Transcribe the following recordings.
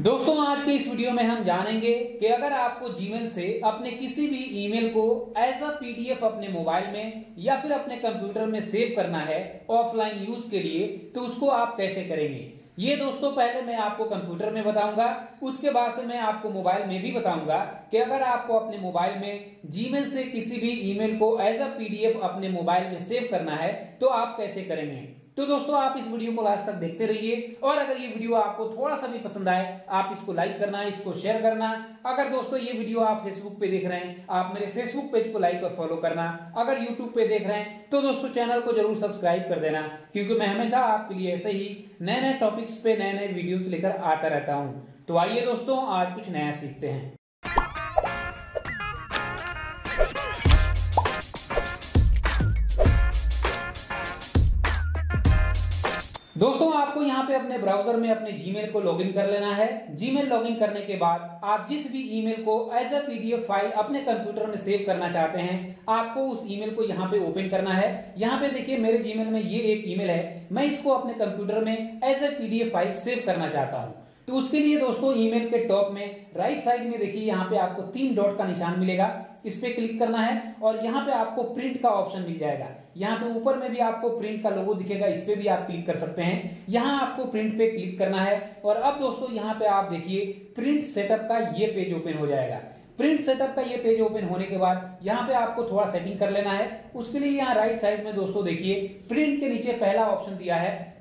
दोस्तों, आज के इस वीडियो में हम जानेंगे कि अगर आपको जीमेल से अपने किसी भी ईमेल को एज अ पीडीएफ अपने मोबाइल में या फिर अपने कंप्यूटर में सेव करना है ऑफलाइन यूज़ के लिए तो उसको आप कैसे करेंगे? ये दोस्तों, पहले मैं आपको कंप्यूटर में बताऊँगा, उसके बाद से मैं आपको मोबाइल में भी बताऊँगा कि अगर आपको अपने मोबाइल में जीमेल से किसी भी ईमेल को एज अ पीडीएफ अपने मोबाइल में सेव करना है तो आप कैसे करेंगे? तो दोस्तों, आप इस वीडियो को लास्ट तक देखते रहिए। और अगर ये वीडियो आपको थोड़ा सा भी पसंद आए, आप इसको लाइक करना, इसको शेयर करना। अगर दोस्तों, ये वीडियो आप फेसबुक पे देख रहे हैं, आप मेरे फेसबुक पेज को लाइक और फॉलो करना। अगर यूट्यूब पे देख रहे हैं तो दोस्तों चैनल को ज़रूर सब्सक्राइब कर देना, क्योंकि मैं हमेशा आपके लिए ऐसे ही नए नए टॉपिक्स पे नए नए वीडियो लेकर आता रहता हूँ। तो आइए दोस्तों, आज कुछ नया सीखते हैं। दोस्तों, आपको यहाँ पे अपने ब्राउज़र में अपने जीमेल को लॉगिन कर लेना है। जीमेल लॉगिन करने के बाद आप जिस भी ईमेल को एज अ पीडीएफ फ़ाइल अपने कंप्यूटर में सेव करना चाहते हैं, आपको उस ईमेल को यहाँ पे ओपन करना है। यहाँ पे देखिए, मेरे जीमेल में ये एक ईमेल है। मैं इसको अपने कंप्यूटर में as a PDF file save करना चाहता हूँ। तो उसके लिए दोस्तों ईमेल के टॉप में राइट साइड में देखिए, यहाँ पे आपको तीन डॉट का निशान मिलेगा। इस पे क्लिक करना है और यहाँ पे आपको प्रिंट का ऑप्शन मिल जाएगा। यहाँ पे ऊपर में भी आपको प्रिंट का लोगो दिखेगा, इस पे भी आप क्लिक कर सकते हैं। यहाँ आपको प्रिंट पे क्लिक करना है और अब दोस्तों यहाँ पे आप देखिए, प्रिंट सेटअप का ये पेज ओपन हो जाएगा। प्रिंट सेटअप का ये पेज ओपन होने के बाद यहाँ पे आपको थोड़ा सेटिंग कर लेना है। उसके लिए यहाँ राइट साइड में दोस्तों देखिए, प्रिंट के नीचे पहला ऑप्शन दिया है,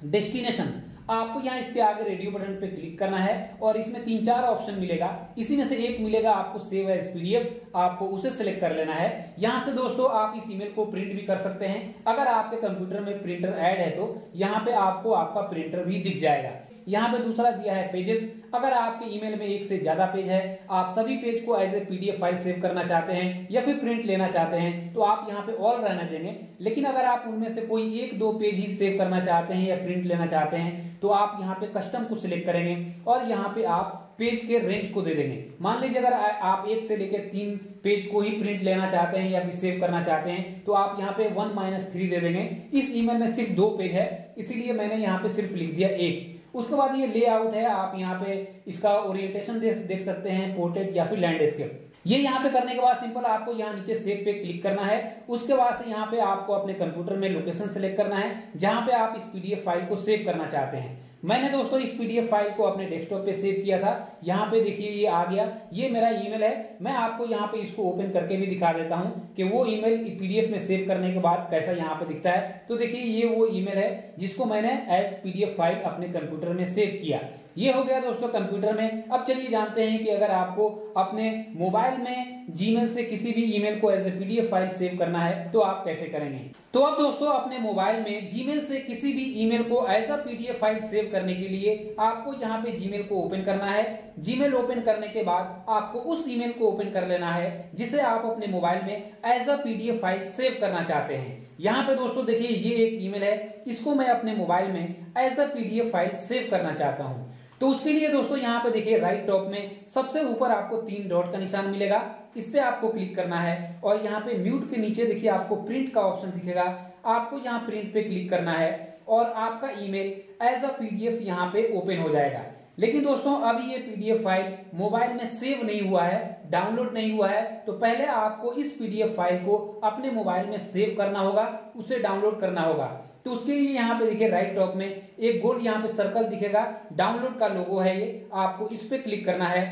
डेस्टिनेशन। आपको यहाँ इसके आगे रेडियो बटन पे क्लिक करना है और इसमें तीन चार ऑप्शन मिलेगा। इसी में से एक मिलेगा आपको सेव एज पीडीएफ, आपको उसे सिलेक्ट कर लेना है। यहाँ से दोस्तों आप इस ईमेल को प्रिंट भी कर सकते हैं। अगर आपके कंप्यूटर में प्रिंटर ऐड है तो यहाँ पे आपको आपका प्रिंटर भी दिख जाएगा। यहाँ पे दूसरा दिया है पेजेस अगर आपके ईमेल में एक से ज़्यादा पेज है, आप सभी पेज को as a PDF file save करना चाहते हैं या फिर प्रिंट लेना चाहते हैं तो आप यहाँ पे ऑल रहना देंगे। लेकिन अगर आप उनमें से कोई एक दो पेज ही सेव करना चाहते हैं या प्रिंट लेना चाहते हैं तो आप यहाँ पे कस्टम को सिलेक्ट करेंगे और यहाँ पे आप पेज के रेंज को दे देंगे। मान लीजिए अगर आप एक से लेकर तीन पेज को ही प्रिंट लेना चाहते हैं या फिर सेव करना चाहते हैं तो आप यहाँ पे वन माइनस थ्री दे देंगे। इस ईमेल में सिर्फ़ दो पेज है इसीलिए मैंने यहाँ पे सिर्फ़ लिख दिया एक। उसके बाद ये लेआउट है आप यहाँ पे इसका ओरिएंटेशन देख, सकते हैं पोर्ट्रेट या फिर लैंडस्केप ये यहाँ पे करने के बाद सिंपल आपको यहाँ नीचे सेव पे क्लिक करना है। उसके बाद से यहाँ पे आपको अपने कंप्यूटर में लोकेशन सेलेक्ट करना है, जहाँ पे आप इस पीडीएफ फ़ाइल को सेव करना चाहते हैं। मैंने दोस्तों इस पीडीएफ फ़ाइल को अपने डेस्कटॉप पे सेव किया था। यहाँ पे देखिए ये आ गया। ये मेरा ईमेल है। मैं आपको यहाँ पे इसको ओपन करके भी दिखा देता हूँ कि वो ईमेल पीडीएफ में सेव करने के बाद कैसा यहाँ पे दिखता है। तो देखिए ये वो ईमेल है जिसको मैंने एज पीडीएफ फ़ाइल अपने कंप्यूटर में सेव किया। ये हो गया दोस्तों कंप्यूटर में। अब चलिए जानते हैं कि अगर आपको अपने मोबाइल में जीमेल से किसी भी ईमेल को as a PDF file save करना है तो आप कैसे करेंगे? तो अब दोस्तों अपने मोबाइल में जीमेल से किसी भी ईमेल को as a PDF file save करने के लिए आपको यहाँ पे जीमेल को ओपन करना है। जीमेल ओपन करने के बाद आपको उस ईमेल को ओपन कर लेना है, जिसे आप अपने मोबाइल में as a PDF file save करना चाहते हैं। यहाँ पे दोस्तों देखिए, ये एक ईमेल है। इसको मैं अपने मोबाइल में as a PDF file save करना चाहता हूँ। तो उसके लिए दोस्तों यहाँ पे देखिए राइट टॉप में सबसे ऊपर आपको तीन डॉट का निशान मिलेगा। इस पे आपको क्लिक करना है और यहाँ पे म्यूट के नीचे देखिए आपको प्रिंट का ऑप्शन दिखेगा। आपको यहाँ प्रिंट पे क्लिक करना है और आपका ईमेल एज अ पीडीएफ यहाँ पे ओपन हो जाएगा। लेकिन दोस्तों, अब ये पीडीएफ फ़ाइल मोबाइल में सेव नहीं हुआ है डाउनलोड नहीं हुआ है तो पहले आपको इस पीडीएफ फ़ाइल को अपने मोबाइल में सेव करना होगा, उसे डाउनलोड करना होगा। तो उसके लिए यहाँ पे देखिए राइट टॉप में एक गोल यहाँ पे सर्कल दिखेगा डाउनलोड का लोगो है ये, आपको इस पे क्लिक करना है।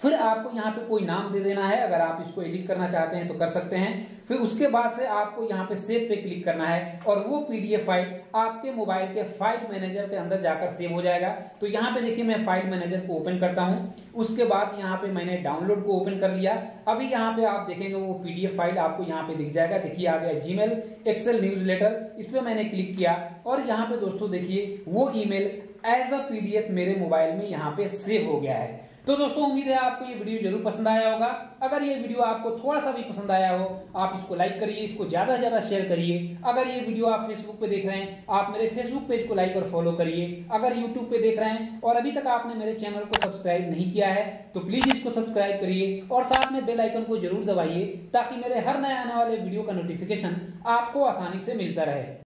फिर आपको यहाँ पे कोई नाम दे देना है, अगर आप इसको एडिट करना चाहते हैं तो कर सकते हैं। फिर उसके बाद से आपको यहाँ पे सेव पे क्लिक करना है और वो पीडीएफ फ़ाइल आपके मोबाइल के फ़ाइल मैनेजर के अंदर जाकर सेव हो जाएगा। तो यहाँ पे देखिए मैं फ़ाइल मैनेजर को ओपन करता हूँ। उसके बाद यहाँ पे मैंने डाउनलोड को ओपन कर लिया। अभी यहाँ पे आप देखेंगे वो पीडीएफ फ़ाइल आपको यहाँ पे दिख जाएगा। देखिए आ गया जीमेल एक्सेल न्यूज़ लेटर इस पर मैंने क्लिक किया। और यहाँ पे दोस्तों देखिए वो ईमेल एज अ पीडीएफ मेरे मोबाइल में यहाँ पे सेव हो गया है। तो दोस्तों, उम्मीद है आपको ये वीडियो ज़रूर पसंद आया होगा। अगर ये वीडियो आपको थोड़ा सा भी पसंद आया हो, आप इसको लाइक करिए, इसको ज़्यादा से ज़्यादा शेयर करिए। अगर ये वीडियो आप फेसबुक पे देख रहे हैं, आप मेरे फेसबुक पेज को लाइक और फॉलो करिए। अगर यूट्यूब पे देख रहे हैं और अभी तक आपने मेरे चैनल को सब्सक्राइब नहीं किया है तो प्लीज़ इसको सब्सक्राइब करिए और साथ में बेल आइकन को ज़रूर दबाइए, ताकि मेरे हर नए आने वाले वीडियो का नोटिफिकेशन आपको आसानी से मिलता रहे।